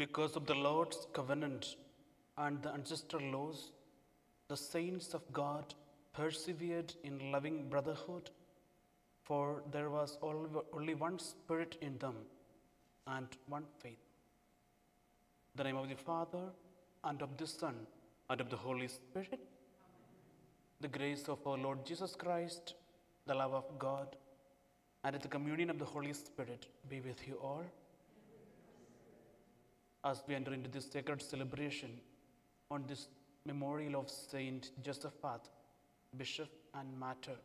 Because of the Lord's covenant and the ancestral laws, the saints of God persevered in loving brotherhood, for there was only one Spirit in them and one faith. In the name of the Father, and of the Son, and of the Holy Spirit, the grace of our Lord Jesus Christ, the love of God, and the communion of the Holy Spirit be with you all. As we enter into this sacred celebration on this memorial of Saint Josaphat, Bishop and Martyr,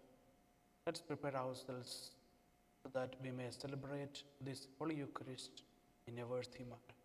let's prepare ourselves so that we may celebrate this Holy Eucharist in a worthy manner.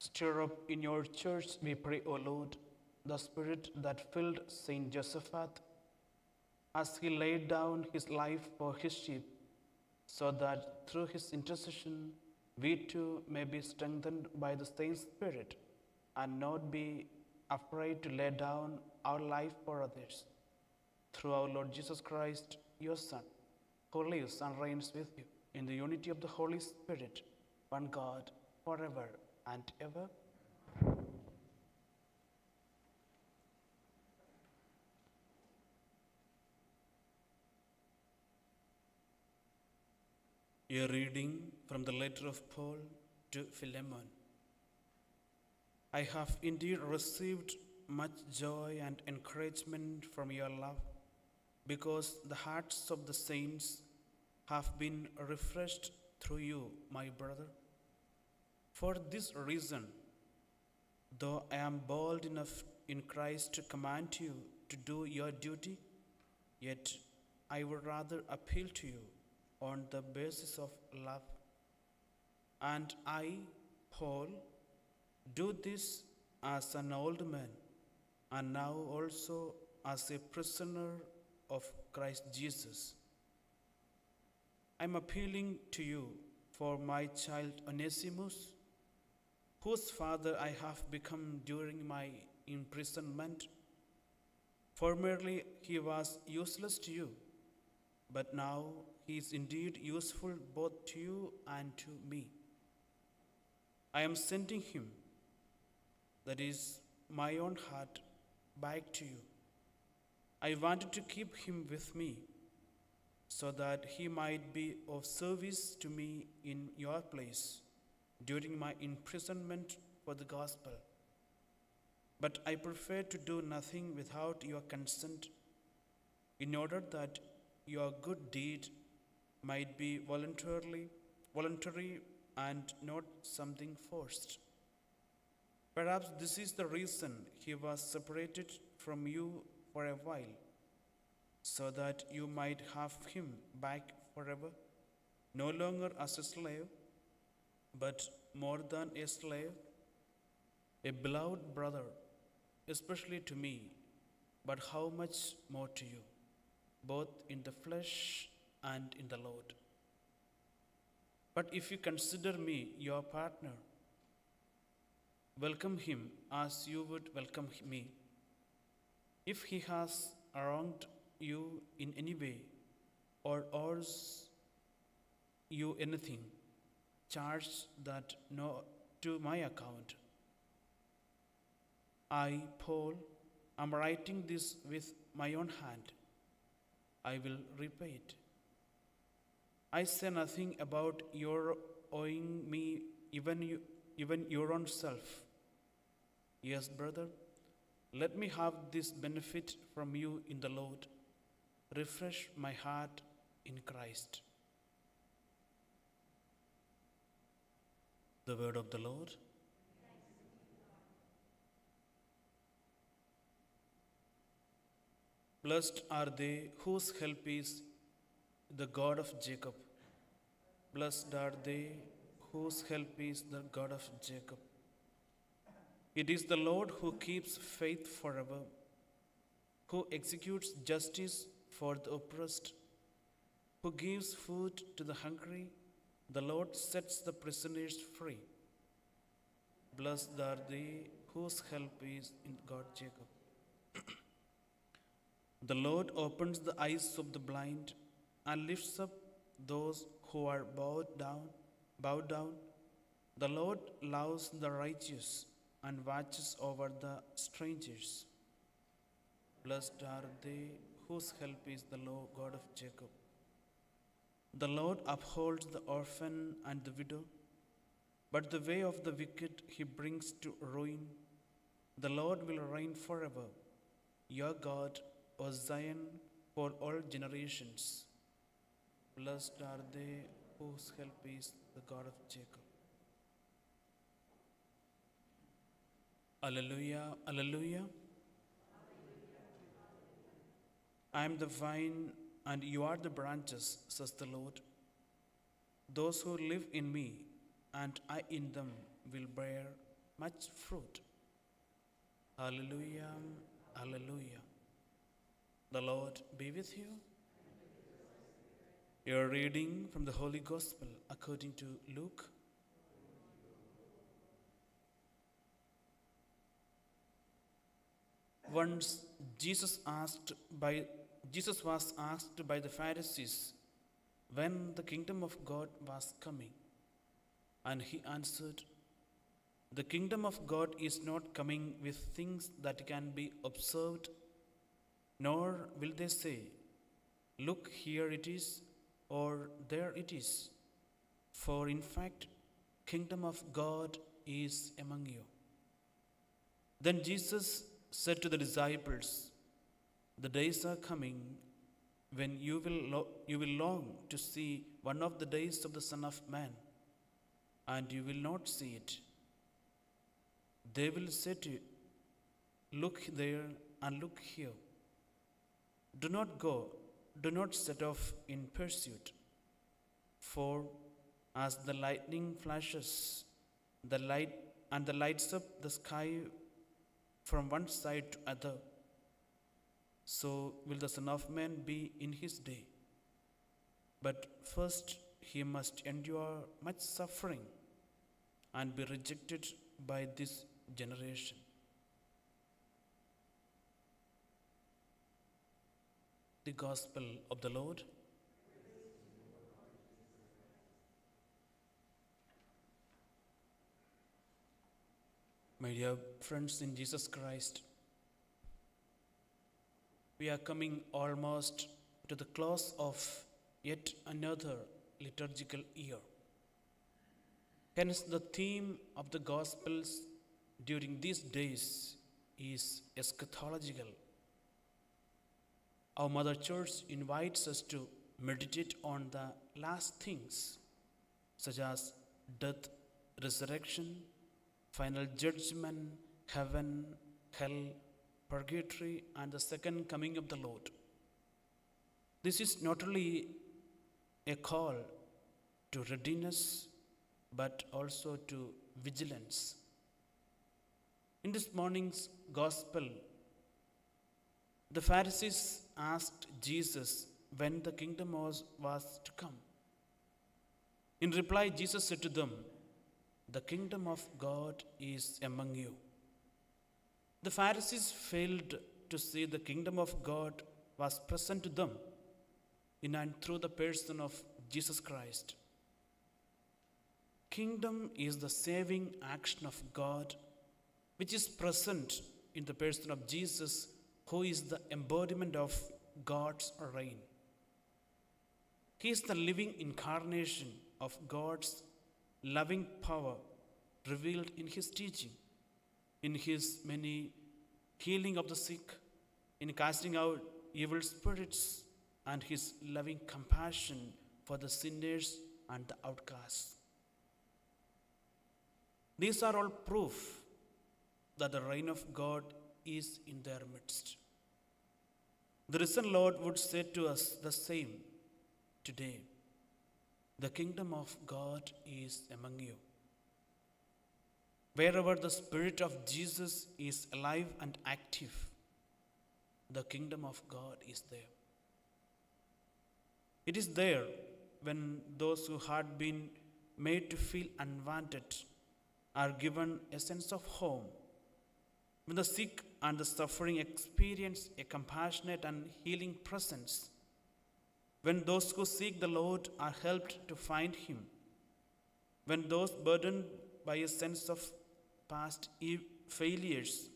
Stir up in your church, we pray, O Lord, the spirit that filled Saint Josaphat as he laid down his life for his sheep, so that through his intercession we too may be strengthened by the same spirit and not be afraid to lay down our life for others. Through our Lord Jesus Christ, your Son, who lives and reigns with you in the unity of the Holy Spirit, one God, forever and ever. A reading from the letter of Paul to Philemon. I have indeed received much joy and encouragement from your love, because the hearts of the saints have been refreshed through you, my brother. For this reason, though I am bold enough in Christ to command you to do your duty, yet I would rather appeal to you on the basis of love. And I, Paul, do this as an old man, and now also as a prisoner of Christ Jesus. I'm appealing to you for my child Onesimus, whose father I have become during my imprisonment. Formerly he was useless to you, but now he is indeed useful both to you and to me. I am sending him, that is, my own heart, back to you. I wanted to keep him with me so that he might be of service to me in your place during my imprisonment for the gospel. But I prefer to do nothing without your consent in order that your good deed might be voluntarily voluntary and not something forced. Perhaps this is the reason he was separated from you for a while, so that you might have him back forever, no longer as a slave, but more than a slave, a beloved brother, especially to me, but how much more to you, both in the flesh and in the Lord. But if you consider me your partner, welcome him as you would welcome me. If he has wronged you in any way or owes you anything, charge that no to my account. I, Paul, am writing this with my own hand. I will repay it. I say nothing about your owing me even you, even your own self. Yes, brother, let me have this benefit from you in the Lord. Refresh my heart in Christ. The word of the Lord. Blessed are they whose help is the God of Jacob. Blessed are they whose help is the God of Jacob. It is the Lord who keeps faith forever, who executes justice for the oppressed, who gives food to the hungry. The Lord sets the prisoners free. Blessed are they whose help is in God Jacob. the Lord opens the eyes of the blind and lifts up those who are bowed down. Bowed down. The Lord loves the righteous and watches over the strangers. Blessed are they whose help is the Lord God of Jacob. The Lord upholds the orphan and the widow, but the way of the wicked he brings to ruin. The Lord will reign forever. Your God, O Zion, for all generations. Blessed are they whose help is the God of Jacob. Alleluia, Alleluia. I am the vine and you are the branches, says the Lord. Those who live in me and I in them will bear much fruit. Hallelujah, Hallelujah. The Lord be with you. You are reading from the Holy Gospel according to Luke. Once Jesus asked by Jesus was asked by the Pharisees when the kingdom of God was coming. And he answered, The kingdom of God is not coming with things that can be observed, nor will they say, Look, here it is, or there it is. For in fact, kingdom of God is among you. Then Jesus said to the disciples, The days are coming when you will, you will long to see one of the days of the Son of Man, and you will not see it. They will say to you, Look there and look here. Do not go, do not set off in pursuit. For as the lightning flashes, the light and the lights up the sky from one side to other, so will the Son of Man be in his day. But first he must endure much suffering and be rejected by this generation. The Gospel of the Lord. My dear friends in Jesus Christ, we are coming almost to the close of yet another liturgical year. Hence, the theme of the Gospels during these days is eschatological. Our Mother Church invites us to meditate on the last things, such as death, resurrection, final judgment, heaven, hell, purgatory, and the second coming of the Lord. This is not only a call to readiness, but also to vigilance. In this morning's gospel, the Pharisees asked Jesus when the kingdom was, was to come. In reply, Jesus said to them, The kingdom of God is among you. The Pharisees failed to see the kingdom of God was present to them in and through the person of Jesus Christ. Kingdom is the saving action of God which is present in the person of Jesus, who is the embodiment of God's reign. He is the living incarnation of God's loving power revealed in his teaching, in his many healing of the sick, in casting out evil spirits, and his loving compassion for the sinners and the outcasts. These are all proof that the reign of God is in their midst. The risen Lord would say to us the same today. The kingdom of God is among you. Wherever the Spirit of Jesus is alive and active, the kingdom of God is there. It is there when those who had been made to feel unwanted are given a sense of home. When the sick and the suffering experience a compassionate and healing presence. When those who seek the Lord are helped to find Him. When those burdened by a sense of past failures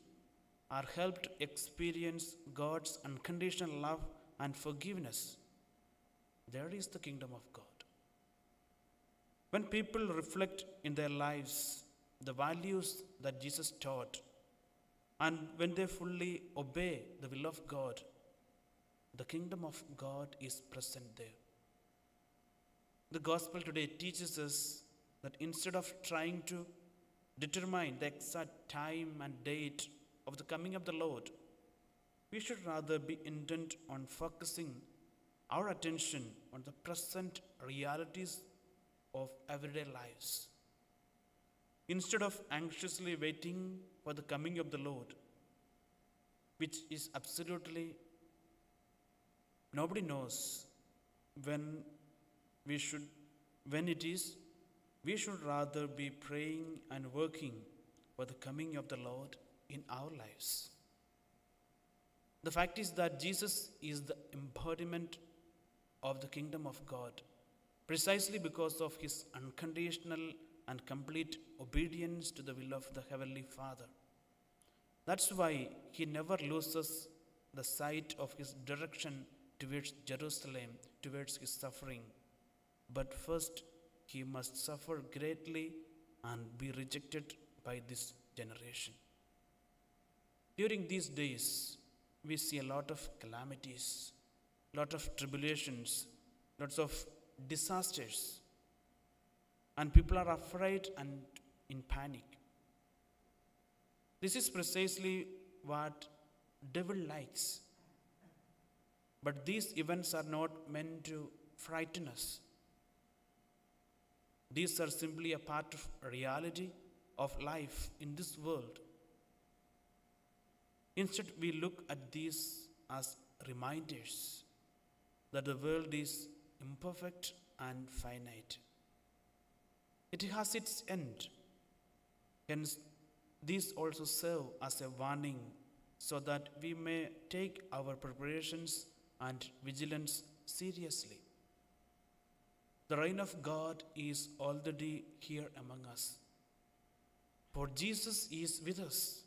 are helped experience God's unconditional love and forgiveness. There is the kingdom of God. When people reflect in their lives the values that Jesus taught, and when they fully obey the will of God, the kingdom of God is present there. The gospel today teaches us that instead of trying to determine the exact time and date of the coming of the Lord, we should rather be intent on focusing our attention on the present realities of everyday lives. Instead of anxiously waiting for the coming of the Lord, which is absolutely nobody knows when we should when it is we should rather be praying and working for the coming of the Lord in our lives. The fact is that Jesus is the embodiment of the kingdom of God precisely because of his unconditional and complete obedience to the will of the Heavenly Father. That's why he never loses the sight of his direction towards Jerusalem, towards his suffering. But first, he must suffer greatly and be rejected by this generation. During these days, we see a lot of calamities, a lot of tribulations, lots of disasters, and people are afraid and in panic. This is precisely what devil likes. But these events are not meant to frighten us. These are simply a part of reality of life in this world. Instead, we look at these as reminders that the world is imperfect and finite. It has its end. Hence, these also serve as a warning so that we may take our preparations and vigilance seriously. The reign of God is already here among us. For Jesus is with us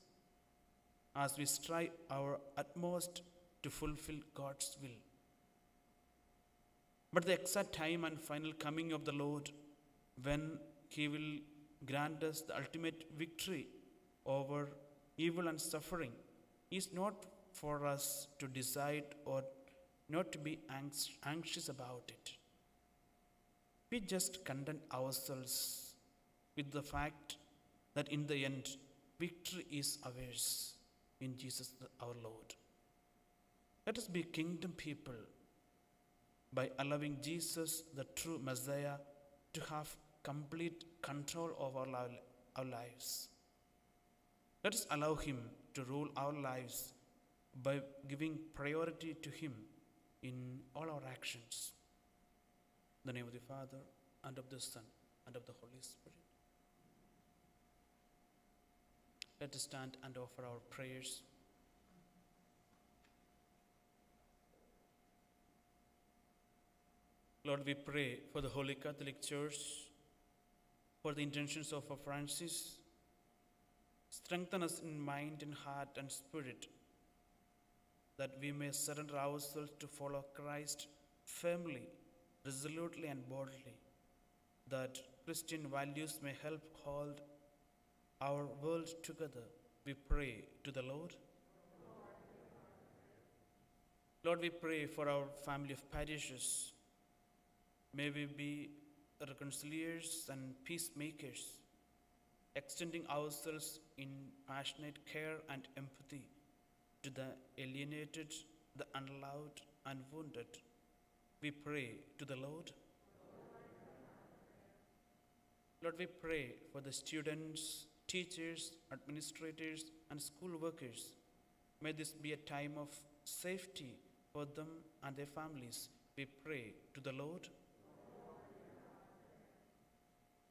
as we strive our utmost to fulfill God's will. But the exact time and final coming of the Lord, when He will grant us the ultimate victory over evil and suffering, is not for us to decide or not to be anxious about it. We just content ourselves with the fact that in the end, victory is ours in Jesus our Lord. Let us be kingdom people by allowing Jesus, the true Messiah, to have complete control over our, our lives. Let us allow Him to rule our lives by giving priority to Him in all our actions. The name of the Father, and of the Son, and of the Holy Spirit. Let us stand and offer our prayers. Lord, we pray for the Holy Catholic Church, for the intentions of our Francis. Strengthen us in mind and heart and spirit, that we may surrender ourselves to follow Christ firmly, resolutely, and boldly, that Christian values may help hold our world together. We pray to the Lord. Lord, we pray for our family of parishes. May we be reconciliers and peacemakers, extending ourselves in passionate care and empathy to the alienated the unloved and wounded. We pray to the Lord. Lord, we pray for the students, teachers, administrators, and school workers. May this be a time of safety for them and their families. We pray to the Lord.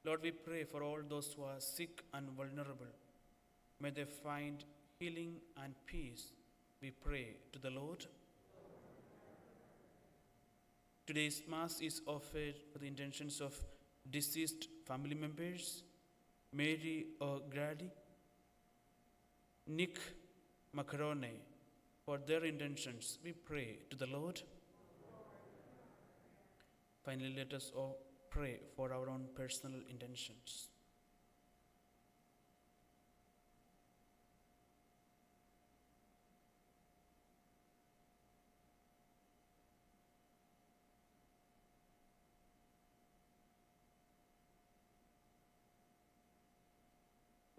Lord, we pray for all those who are sick and vulnerable. May they find healing and peace. We pray to the Lord. Today's Mass is offered for the intentions of deceased family members Mary O'Grady, Nick Macarone. For their intentions, we pray to the Lord. Finally, let us all pray for our own personal intentions.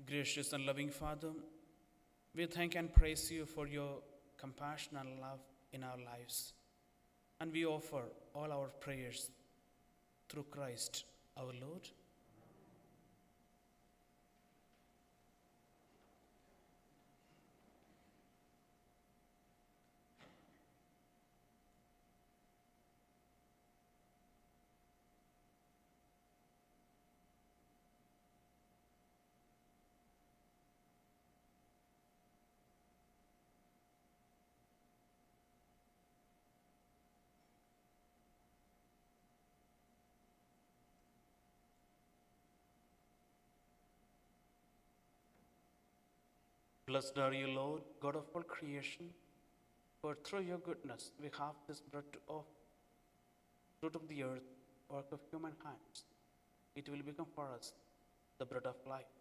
Gracious and loving Father, we thank and praise you for your compassion and love in our lives. And we offer all our prayers through Christ our Lord. Blessed are you, Lord, God of all creation, for through your goodness we have this bread to offer, fruit of the earth, work of human hands. It will become for us the bread of life.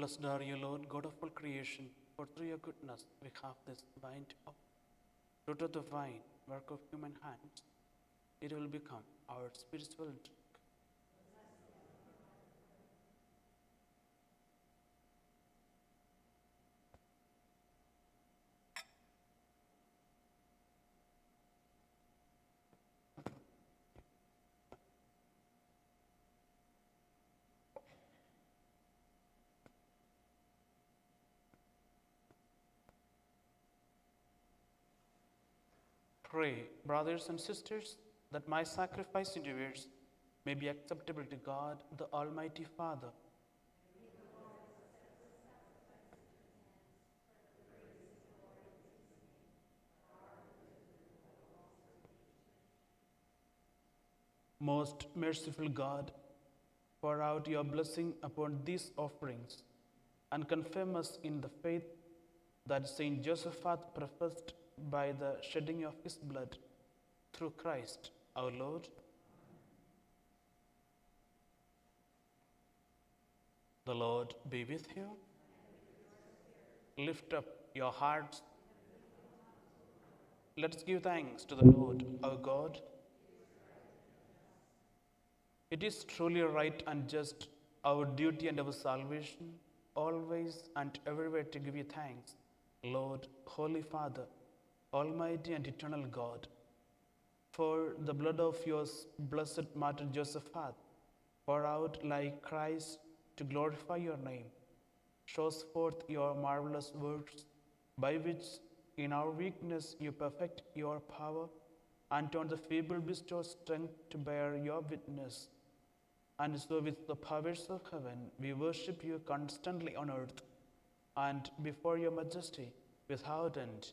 Blessed are you, Lord, God of all creation, for through your goodness we have this wine to of the vine, work of human hands, it will become our spiritual Pray, brothers and sisters, that my sacrifice and yours may be acceptable to God, the Almighty Father. Most merciful God, pour out your blessing upon these offerings and confirm us in the faith that Saint Josaphat professed by the shedding of his blood through Christ our Lord. The Lord be with you. Lift up your hearts. Let us give thanks to the Lord our God. It is truly right and just, our duty and our salvation, always and everywhere to give you thanks, Lord, Holy Father, Almighty and eternal God, for the blood of your blessed martyr Josaphat, poured out like Christ to glorify your name, shows forth your marvelous works, by which in our weakness you perfect your power, and on the feeble bestow strength to bear your witness. And so, with the powers of heaven, we worship you constantly on earth, and before your majesty, without end,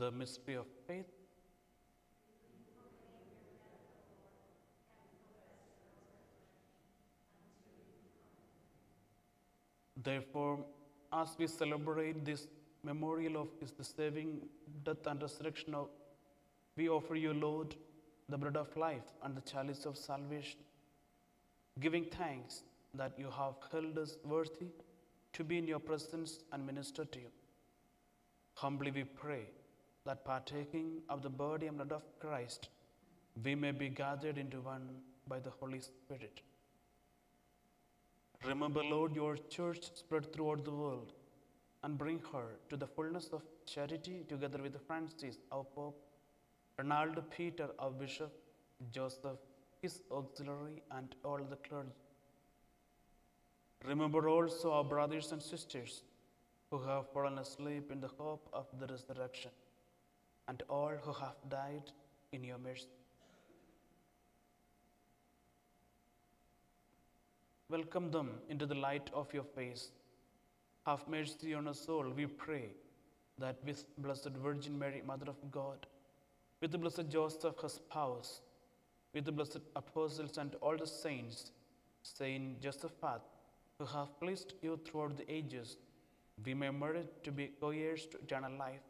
the mystery of faith. Therefore, as we celebrate this memorial of his the saving death and resurrection of, we offer you, Lord, the bread of life and the chalice of salvation, giving thanks that you have held us worthy to be in your presence and minister to you. Humbly we pray that partaking of the body and blood of Christ, we may be gathered into one by the Holy Spirit. Remember, Lord, your church spread throughout the world and bring her to the fullness of charity together with Francis, our Pope, Ronaldo Peter, our Bishop, Joseph, his auxiliary, and all the clergy. Remember also our brothers and sisters who have fallen asleep in the hope of the resurrection and all who have died in your mercy. Welcome them into the light of your face. Have mercy on us all, we pray, that with Blessed Virgin Mary, Mother of God, with the Blessed Joseph, her spouse, with the blessed apostles and all the saints, Saint Josaphat, who have pleased you throughout the ages, we may merit to be co-heirs to eternal life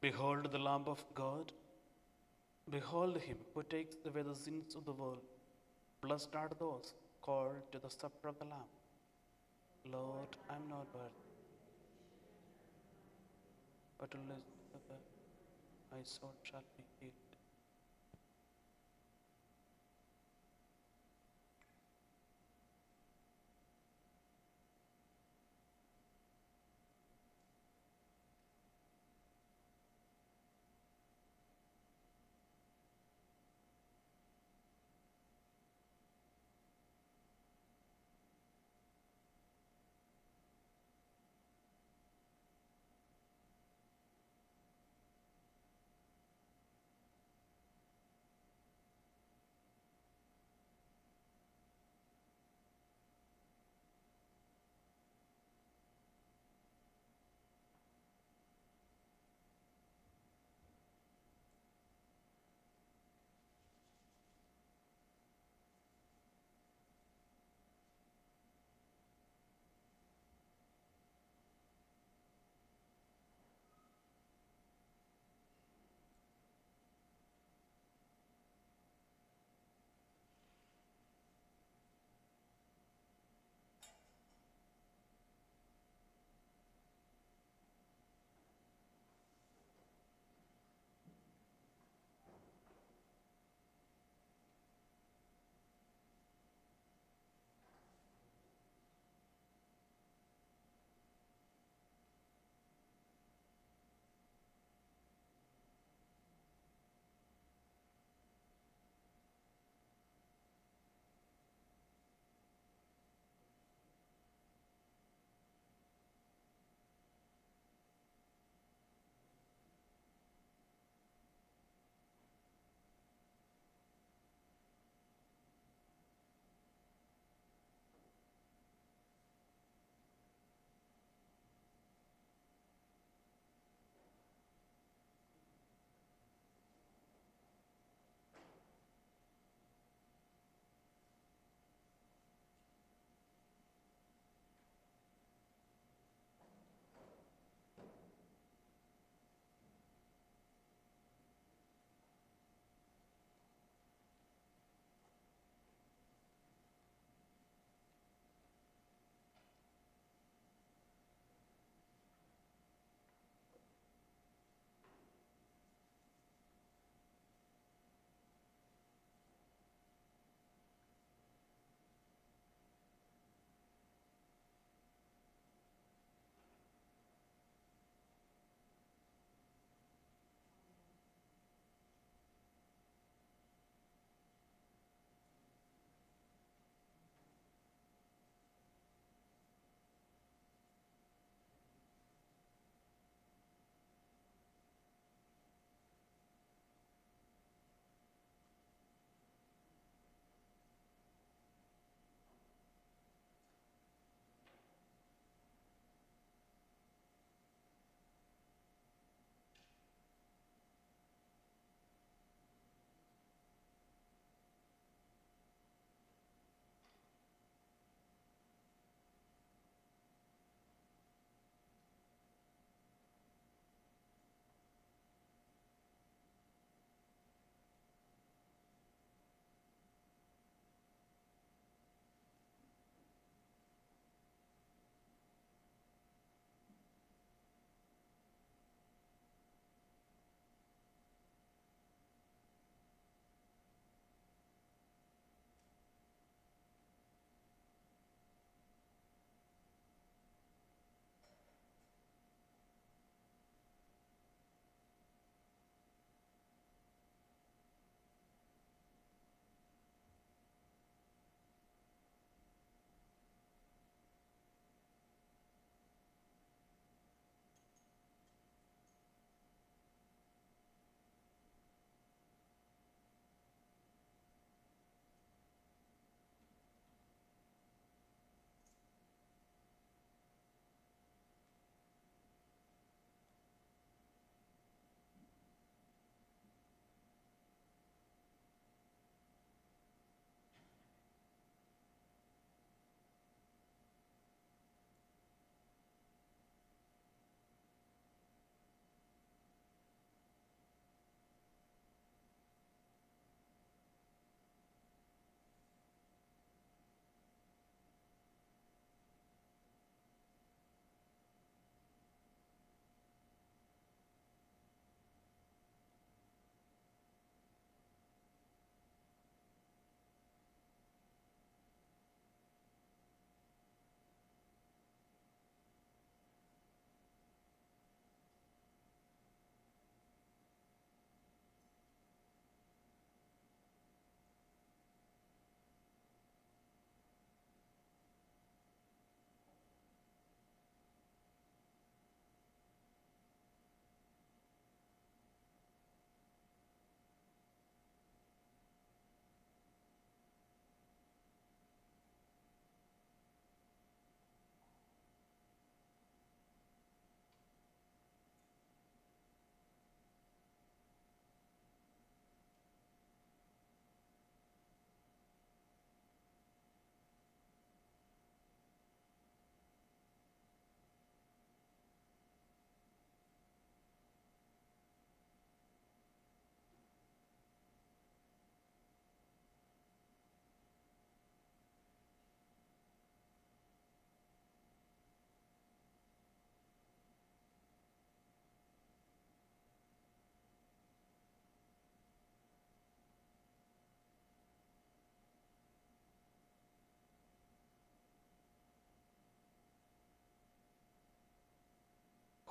Behold the Lamb of God. Behold him who takes away the sins of the world. Blessed are those called to the supper of the Lamb. Lord, I am not worthy, but word, my soul shall be healed.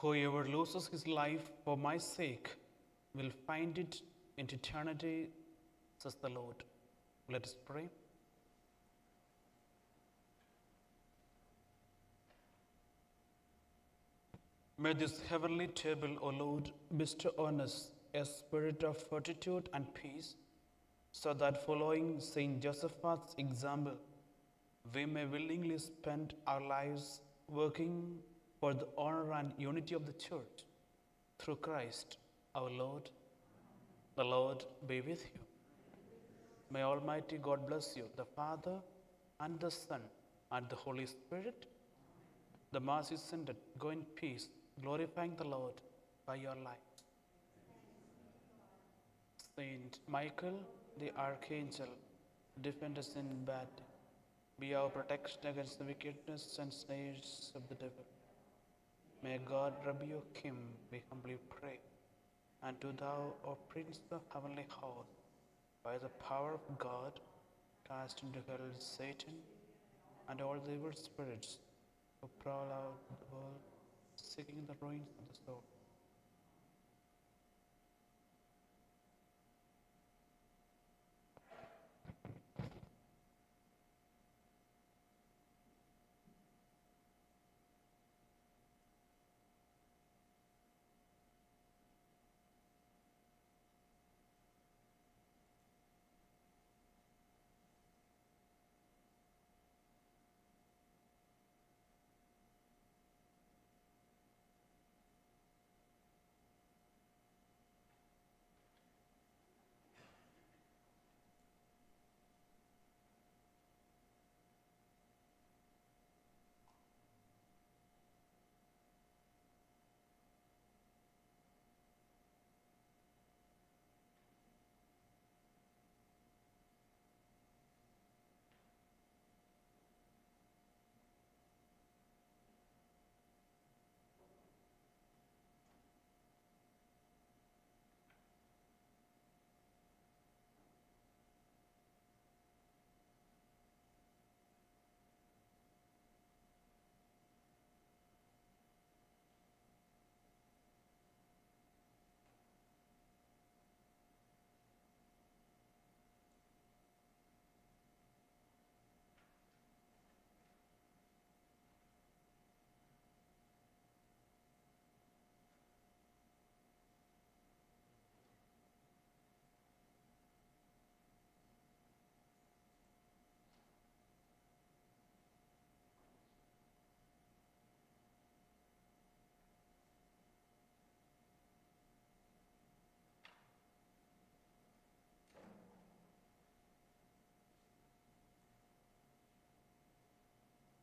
Whoever loses his life for my sake will find it in eternity, says the Lord. Let us pray. May this heavenly table, O Lord, bestow on us a spirit of fortitude and peace, so that following Saint Josaphat's example, we may willingly spend our lives working for the honor and unity of the church through Christ our Lord. The Lord be with you. May Almighty God bless you, the Father and the Son and the Holy Spirit. The Mass is ended. Go in peace, glorifying the Lord by your life. Saint Michael the Archangel, defend us in battle. Be our protection against the wickedness and snares of the devil. May God rebuke him, we humbly pray. And do thou, O Prince of heavenly host, by the power of God, cast into hell Satan and all the evil spirits who prowl out the world, seeking the ruins of the soul.